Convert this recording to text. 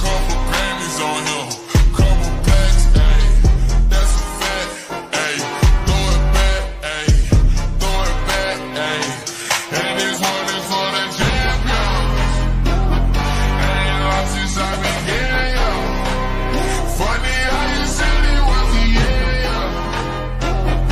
come